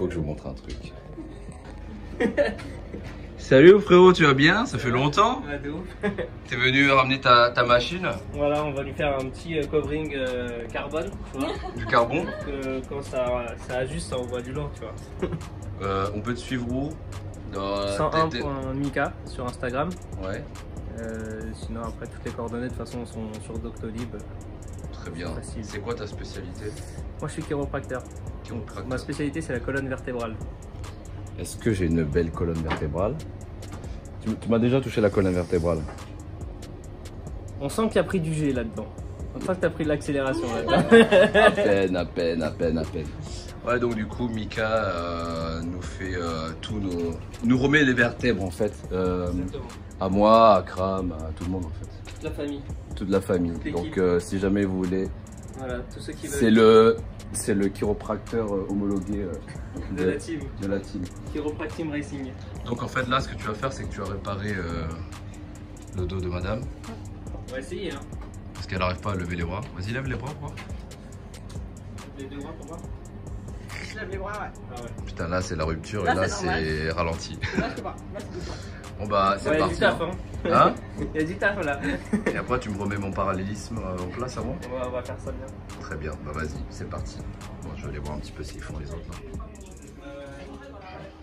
faut que je vous montre un truc. Salut frérot, tu vas bien? Ça fait longtemps? Ouais, de ouf. T'es venu ramener ta, ta machine? Voilà, on va lui faire un petit euh, covering euh, carbone, tu vois. Du carbone? Que quand ça, ça ajuste, ça envoie du lourd, tu vois. Euh, On peut te suivre où? Dans- t'es- t'es- 101.mika sur Instagram. Ouais, Euh, sinon, après, toutes les coordonnées de toute façon sont sur Doctolib. très bien. C'est quoi ta spécialité? Moi, je suis chiropracteur. Chiropracteur. Ma spécialité, c'est la colonne vertébrale. Est-ce que j'ai une belle colonne vertébrale? Tu, tu m'as déjà touché la colonne vertébrale. On sent qu'il y a pris du G là-dedans. On sent que t'as pris de l'accélération là-dedans. à peine, à peine, à peine, à peine. Ouais, donc du coup, Mika euh, nous fait euh, tous nos. nous remet les vertèbres en fait. Euh, Exactement. à moi, à Kram, à tout le monde en fait. Toute la famille. Toute la famille. Donc euh, si jamais vous voulez, Voilà, tous ceux qui veulent. c'est le. C'est le chiropracteur euh, homologué euh, de la team. de la team. Racing. Donc en fait là, ce que tu vas faire, c'est que tu vas réparer euh, le dos de madame. On va essayer, hein. Parce qu'elle n'arrive pas à lever les bras. Vas-y, lève les bras, quoi. Les deux bras pour moi. Je lève les bras, ouais. Ah ouais. Putain, là, c'est la rupture Là, et là, c'est ralenti. Là, je peux pas. Là, je peux pas. Bon, bah, c'est Ouais, il y a parti. du taf, hein. hein. Hein Il y a du taf là. Et après, tu me remets mon parallélisme euh, en place avant On va, on va faire ça bien. Très bien, bah vas-y, c'est parti. Bon, je vais aller voir un petit peu s'ils font les autres là.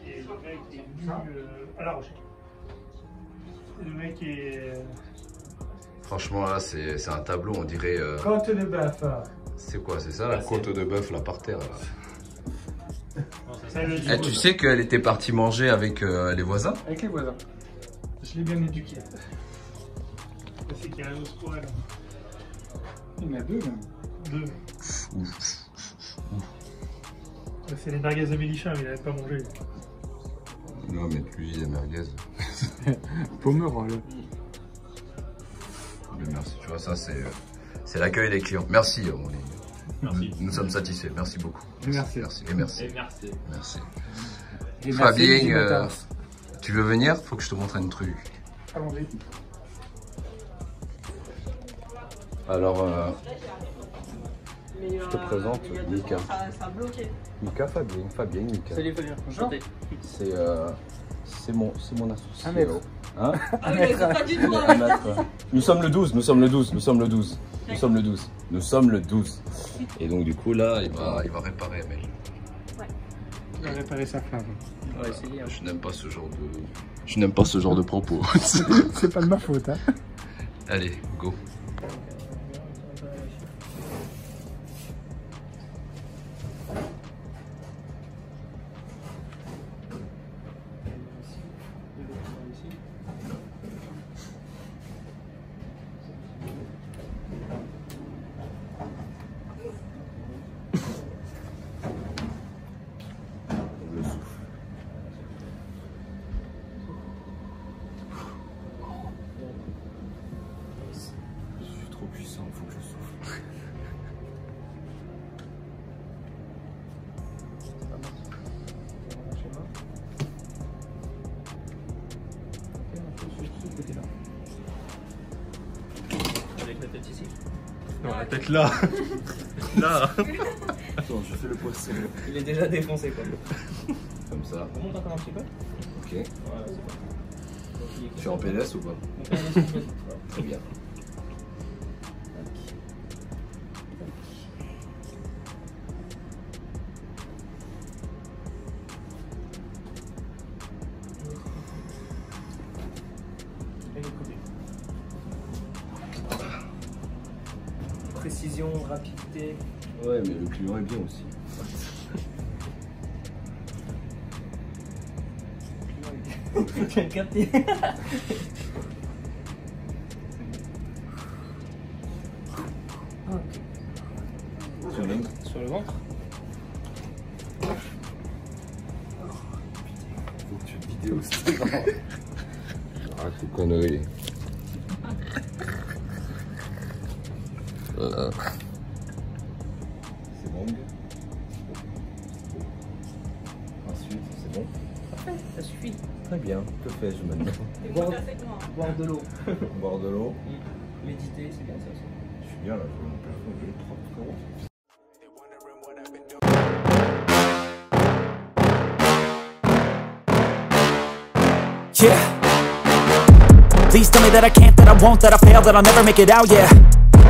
Et le mec est venu euh, à la. Le mec est. euh, Franchement, là, c'est c'est un tableau, on dirait. euh, Côte de bœuf. c'est quoi, c'est ça la côte de bœuf là par terre là. Le Eh, tu sais qu'elle était partie manger avec euh, les voisins Avec les voisins. Je l'ai bien éduqué. C'est qu'il y a un os pour elle. Il y en a deux même. Deux. C'est les merguez de Mélichin, mais il n'avait pas mangé. Non, mais lui, il est merguez. Pomerol. Mais merci, tu vois, ça, c'est euh, c'est l'accueil des clients. Merci, mon ami. Merci. Nous sommes satisfaits, merci beaucoup. Merci. Merci, et merci. Et merci. Merci. Et Fabien, merci, euh. Tu veux venir? Faut que je te montre un truc. Allons-y. Alors, euh, Je te euh, présente Mika. ans, Ça, ça a bloqué. Mika Fabien, Fabien Mika. Salut Fabien, enchanté. C'est euh, c'est mon, c'est mon associé. Un mètre. Hein? Ah oui, pas du tout Un mètre. Nous sommes le 12, nous sommes le 12, nous sommes le 12. Nous sommes le 12. Nous sommes le 12. Et donc du coup là, il va, il va réparer Amel. Il va réparer sa femme. Hein. Je n'aime pas ce genre de... Je n'aime pas ce genre de propos. C'est pas de ma faute, hein. Allez, go. Tête là. là. Attends, je fais le poisson. Il est déjà défoncé quoi. Comme ça. On monte encore un petit peu Ok. Voilà, c'est bon. Tu es en PLS ou pas? Très bien. Précision, rapidité. Ouais, mais le client est bien aussi. Bien capté. Très bien, que fais-je maintenant boire, de l'eau. boire de l'eau. Méditer, c'est bien ça. Je suis bien là, je vais Yeah. Please tell me that I can't, that I won't, that I fail, that I'll never make it out, yeah.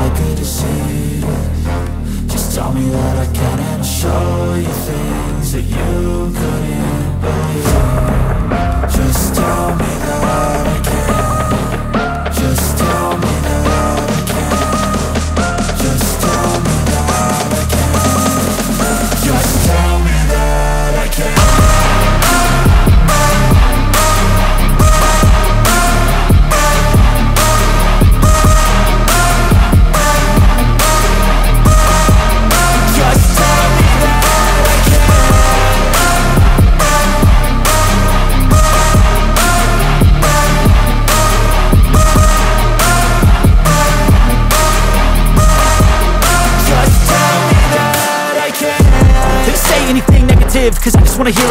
like a disease Just tell me that I can and I'll show you things that you couldn't believe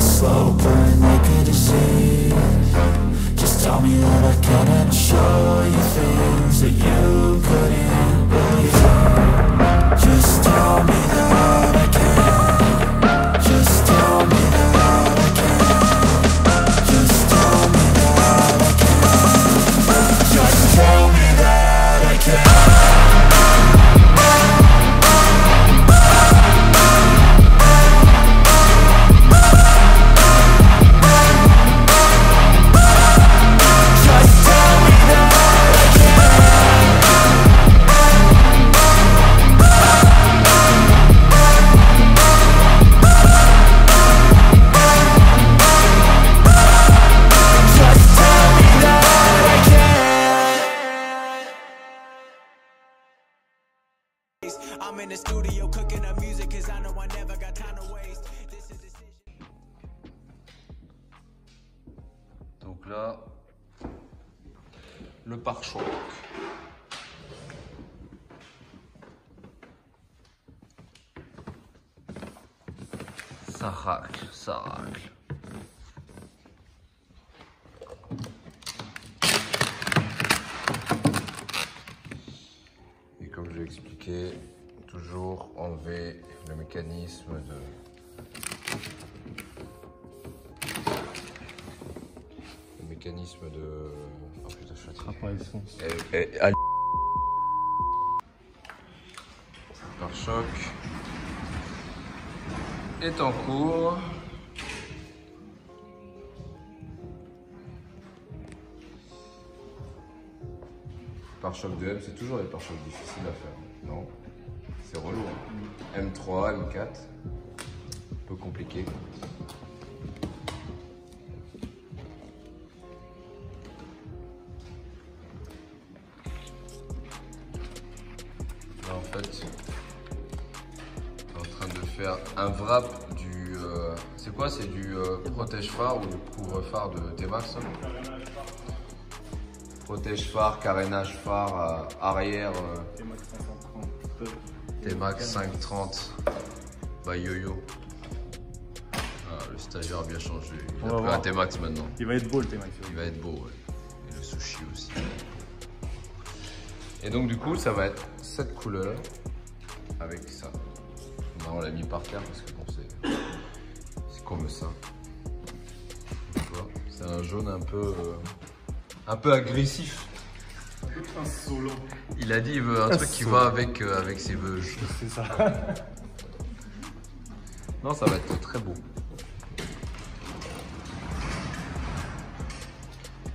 A slow burn like a disease Just tell me that I can and I'll show you things that you couldn't Ça racle, ça racle. Et comme je l'ai expliqué, toujours enlever le mécanisme de le mécanisme de. Oh putain, je suis fatigué. essence. Et- et- à- Pare-choc est en cours. Pare-choc de M, c'est toujours les pare-chocs difficiles à faire, non C'est relou. hein. M3, M4, un peu compliqué. En fait, faire un wrap du. euh, c'est quoi C'est du euh, protège-phare ou du couvre-phare de T-Max Protège-phare, carénage phare, euh, arrière, euh, T-Max 530 by Yo-Yo. Ah, le stagiaire a bien changé. Il On a pris un T-Max maintenant. Il va être beau le thème. Il va être beau, ouais. Et le sushi aussi. Et donc du coup, ça va être cette couleur avec ça. On l'a mis par terre parce que bon, c'est comme ça. C'est un jaune un peu euh, un peu agressif. Un solo. Il a dit il veut un truc qui va avec euh, avec ses vœux. C'est ça. Non, ça va être très beau.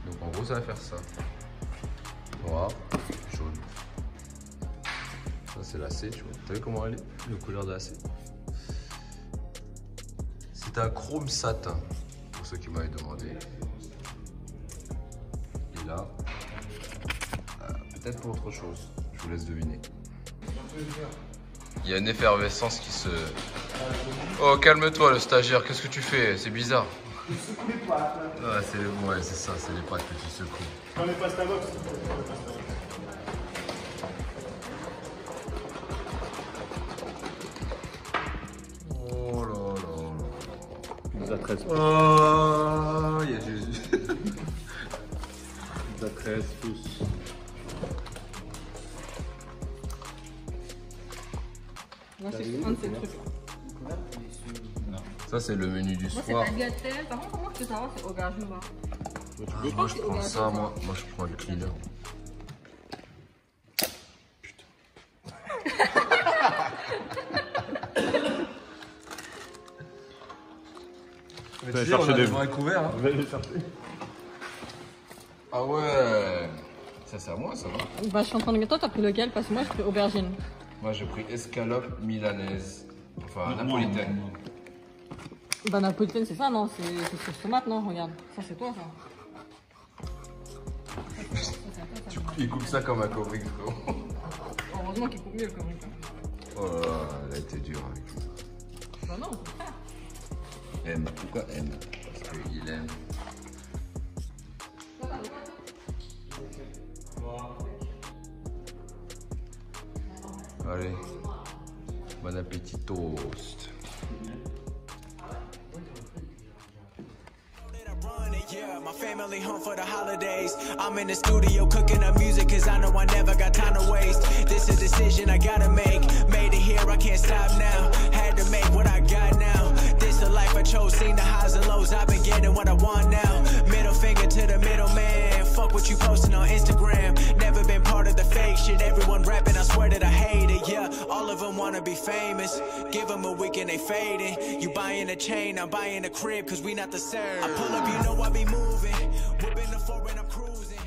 Donc on gros, ça va faire ça. Jaune. C'est l'AC, tu vois. T'as vu comment elle est La couleur de l'AC. C'est un chrome satin, pour ceux qui m'avaient demandé. Et là, euh, peut-être pour autre chose. Je vous laisse deviner. Il y a une effervescence qui se... Oh, calme-toi, le stagiaire, qu'est-ce que tu fais? C'est bizarre. C'est ouais, c'est ça, c'est les pattes que tu secoues. Dans les pasta box. Oh là. Pizza 13. Oh, il y a Jésus. 13 tous. Moi, c'est un de ces trucs. Ça, c'est le menu du Moi, c'est soir. tagliatelle. Par contre, moi, je peux savoir, c'est aubergine ou pas? Ah, moi, je prends ça, moi, moi, je prends le cleaner. Allez chercher des vrais couverts. Hein. Vous allez les chercher. Ah ouais. Ça, c'est à moi, ça va. Bah, je suis en train de dire, toi, t'as pris lequel? Parce que moi, j'ai pris aubergine. Moi, j'ai pris escalope milanaise. Enfin, napolitaine. Bah, napolitaine, c'est ça, non? C'est sauce tomate, non? Regarde. Ça, c'est toi, ça. Il coupe ça comme un cobri, frérot. Heureusement qu'il coupe mieux, le comique. Oh là là, elle a été dure avec ça. Bah, non, au contraire. M Parce qu'il aime. Allez. Bon appétit toast. Yeah, my family home for the holidays. I'm in the studio cooking up music cause I know I never got time to waste. This is a decision I gotta make. Made it here, I can't stop now. Had to make what I got now. The life I chose, seen the highs and lows. I've been getting what I want now. Middle finger to the middleman. Fuck what you posting on Instagram. Never been part of the fake shit. Everyone rapping, I swear that I hate it. Yeah, all of them wanna be famous. Give them a week and they fading. You buying a chain, I'm buying a crib cause we not the same. I pull up, you know I be moving. Whipping the foreign, I'm cruising.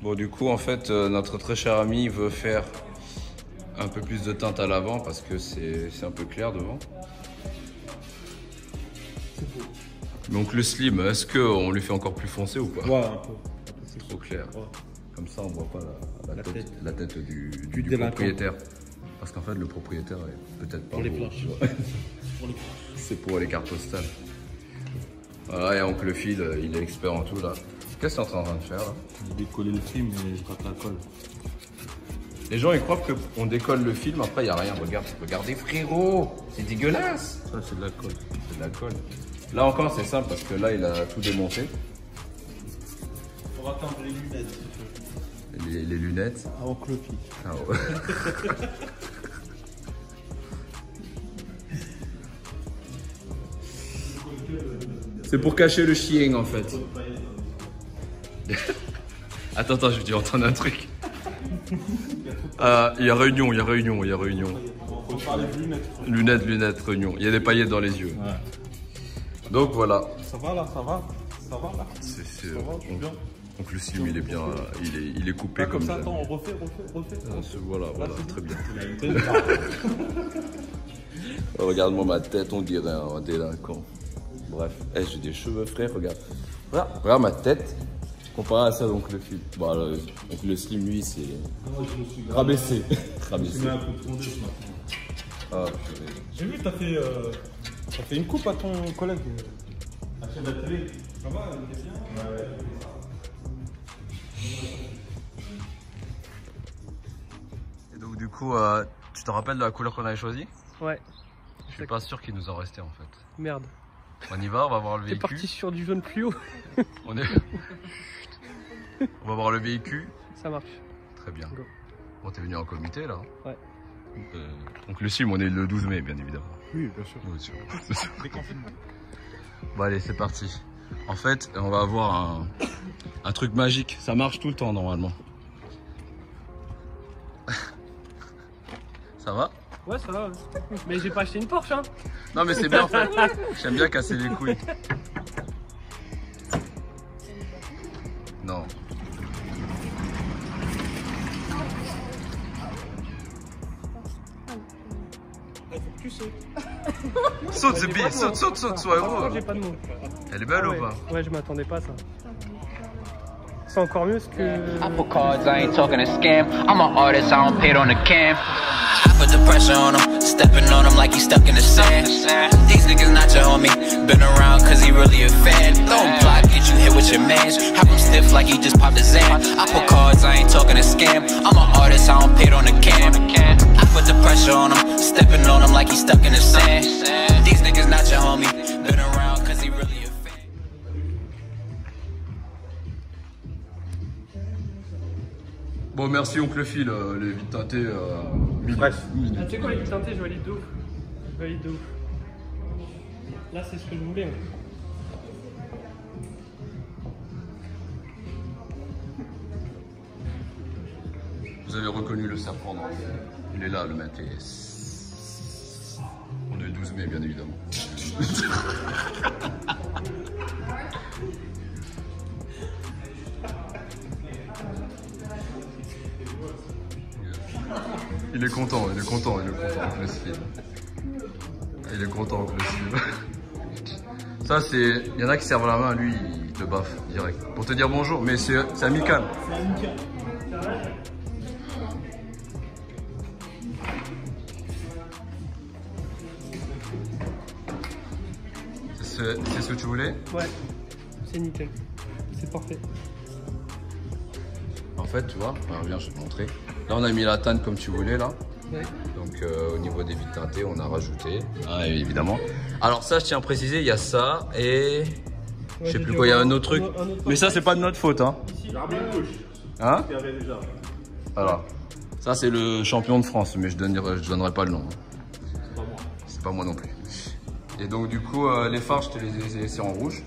Bon, du coup, en fait, euh, notre très cher ami veut faire un peu plus de teinte à l'avant parce que c'est un peu clair devant. Donc le slim, est-ce qu'on lui fait encore plus foncé ou pas? Ouais, un peu. C'est trop clair. Ouais. Comme ça, on voit pas la, la La tête, tête. la tête du, propriétaire. Parce qu'en fait, le propriétaire est peut-être pas Pour les les C'est pour les cartes postales. Voilà, et oncle Phil, il est expert en tout là. Qu'est-ce que tu es en train de faire là? J'ai décollé le film et je gratte la colle. Les gens ils croient qu'on décolle le film, après il n'y a rien. Regarde, regardez frérot, c'est dégueulasse. Ça, c'est de la colle. C'est de la colle. Là encore c'est simple parce que là il a tout démonté. On va attendre les lunettes. Les, les lunettes. Que le pique. Ah ouais. C'est pour cacher le chien en fait. attends, attends, je vais dire entendre un truc. Ah, Il y a réunion, il y a réunion, il y a réunion. On lunettes. Lunettes, réunion. Il y a des paillettes dans les yeux. Ouais. Donc voilà. Ça va là, ça va Ça va là Ça va, donc, bien. donc le sim il est bien, euh, il est, il est coupé Là, comme, comme ça, attends, on refait, refait, refait. Ah, ce- Voilà, voilà, c'est très bien. Regarde-moi ma tête, on dirait un délinquant. Bref, Eh, j'ai des cheveux frais, regarde. Regarde, regarde ma tête. Comparé à ça, donc le film. Donc le slim, lui, c'est rabaissé. Je me rabaissé. suis mis un coup de fondé ce matin. Ah, purée. J'ai vu, t'as fait, euh, t'as fait une coupe à ton collègue. À chaîne de la télé. Ça va, elle était bien Ouais. Et donc, du coup, euh, tu te rappelles de la couleur qu'on avait choisie? Ouais, Je suis pas sûr qu'il nous en restait en fait. merde. On y va, on va voir le T'es véhicule. parti sur du jaune fluo. On est. on va voir le véhicule. Ça marche. Très bien. Go. Bon, t'es venu en comité là hein Ouais. Euh, donc le film, on est le 12 mai, bien évidemment. Oui, bien sûr. Sûr. bon, allez, c'est parti. En fait, on va avoir un, un truc magique. Ça marche tout le temps normalement. Ça va? Ouais, ça va. ouais. Mais j'ai pas acheté une Porsche, hein. Non, mais c'est bien en fait. J'aime bien casser les couilles. Saute, J'ai Zepi, pas de saute, mots. saute, saute, Ah, sois heureux. J'ai pas de mots. Elle est belle Ah ou ouais. pas Ouais, je m'attendais pas à ça. C'est encore mieux ce que. Apple cards, I ain't talking a scam. I'm an artist, I don't pay it on the cam. I put the pressure on him, stepping on him like he's stuck in the sand. These niggas not your homie, been around cause he really a fan. Don't block, get you hit with your mans. Have him stiff like he just popped a Zan. Apple cards, I ain't talking a scam. I'm an artist, I don't pay it on the cam. I put the pressure on him, stepping on him like he's stuck in the sand. Bon, merci, oncle Phil, euh, les vides teintés. Euh, mille- Bref. mille. Ah, tu sais quoi, les teintés, je valide de ouf. Je valide de ouf. Là, c'est ce que je voulais. moi. Vous avez reconnu le serpent noir. Il est là, le matin. On est le 12 mai, bien évidemment. Il est content, il est content, il est content avec le slip. Il est content avec le slip. Ça, c'est. Il y en a qui servent la main, lui, il te baffe direct. Pour te dire bonjour, mais c'est c'est amical. C'est c'est ce que tu voulais? Ouais, c'est nickel. C'est parfait. En fait, tu vois, viens, je vais te montrer. Là, on a mis la teinte comme tu voulais, là. Ouais. Donc, euh, au niveau des vides teintés, on a rajouté. Ah, évidemment. Alors, ça, je tiens à préciser, il y a ça et. Je sais plus quoi, il y a un autre truc. un autre Mais ça, c'est pas de notre faute, hein. Hein Il y avait déjà. Voilà. Ça, c'est le champion de France, mais je donnerai, je donnerai pas le nom. C'est pas moi non plus. Et donc, du coup, euh, les phares, je te les ai laissés en rouge.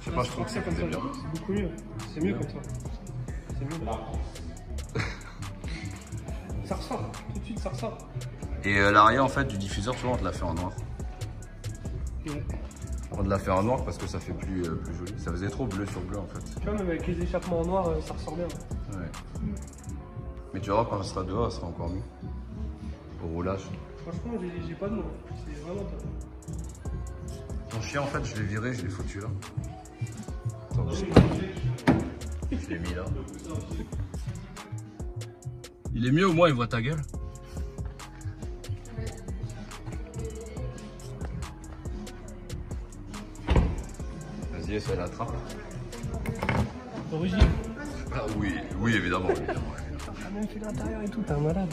Je sais pas, je trouve que ça faisait bien. C'est beaucoup mieux. C'est mieux comme ça. C'est mieux. Ça ressort. Tout de suite, ça ressort. Et euh, l'arrière, en fait, du diffuseur, tu vois, on te l'a fait en noir. Ouais. On te l'a fait en noir parce que ça fait plus, euh, plus joli. Ça faisait trop bleu sur bleu, en fait. Tu vois, même avec les échappements en noir, euh, ça ressort bien. Ouais. Mais tu verras, quand ça sera dehors, ça sera encore mieux. Au roulage. Franchement, j'ai pas de mots. C'est vraiment top. Ton chien, en fait, je l'ai viré, je l'ai foutu là. Attends, je je l'ai mis là. Il est mieux au moins, il voit ta gueule. Vas-y, essaie la trappe. Origine. Ah oui, oui, évidemment. T'as même fait l'intérieur et tout, t'es un malade.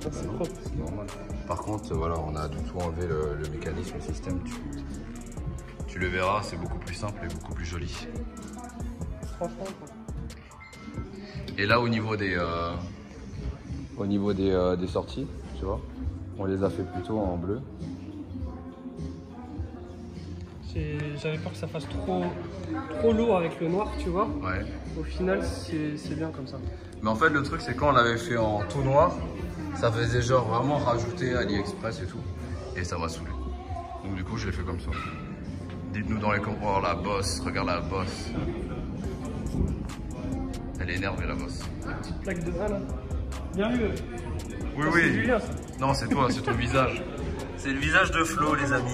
Ça, C'est propre. C'est normal. Par contre, voilà, on a du tout enlevé le, le mécanisme, le système. Tu, tu le verras, c'est beaucoup plus simple et beaucoup plus joli. Franchement, quoi. Et là, au niveau des, euh, au niveau des, euh, des sorties, tu vois, on les a fait plutôt en bleu. J'avais peur que ça fasse trop, trop lourd avec le noir, tu vois. Ouais. Au final, c'est c'est bien comme ça. Mais en fait, le truc, c'est quand on l'avait fait en tout noir, ça faisait genre vraiment rajouter AliExpress et tout. Et ça m'a saoulé. Donc, du coup, je l'ai fait comme ça. Dites-nous dans les commentaires, la bosse, regarde la bosse. Elle est énervée, la bosse. Petite plaque de bras là. Oui, C'est Julien, ça. Non, c'est toi, c'est ton visage. C'est le visage de Flo, les amis.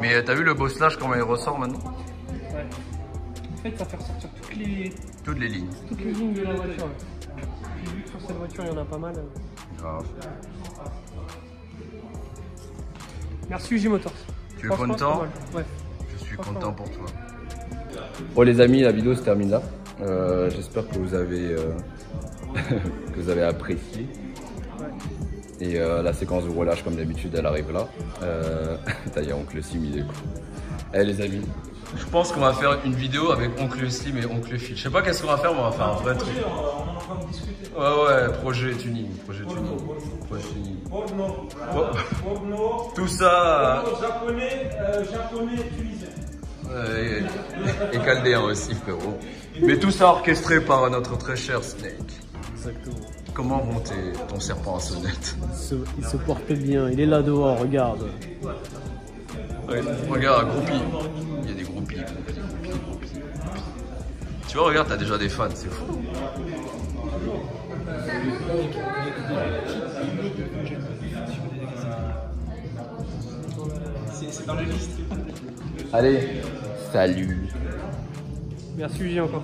Mais euh, t'as vu le beau slash, comment il ressort maintenant Ouais. En fait, ça fait ressortir toutes les, Toutes les lignes. toutes les lignes de la voiture. Puis vu que sur cette voiture, il y en a pas mal. euh. Grave. Merci J Motors. Tu es content. Ouais. Je suis content pour toi. Bon les amis, la vidéo se termine là. Euh, J'espère que vous avez euh, que vous avez apprécié. Et euh, la séquence de roulage comme d'habitude elle arrive là. D'ailleurs oncle Sim il est cool. Eh les amis, je pense qu'on va faire une vidéo avec oncle Slim et oncle Phil. Je sais pas qu'est-ce qu'on va faire mais on va faire un vrai truc. Ouais ouais, projet tuning, projet tuning. Projet tuning. Porno. Porno. Tout ça. Japonais, japonais, tunisien. Euh, et, et aussi, frérot. Mais tout ça orchestré par notre très cher Snake. Exactement. Comment vont ton serpent à sonnette Il se, il se porte bien, il est là dehors, regarde. Ouais, Regarde, groupie. Il y a des groupies, groupies, groupies, groupies. Tu vois, regarde, t'as déjà des fans, c'est fou. Allez, salut. Merci encore.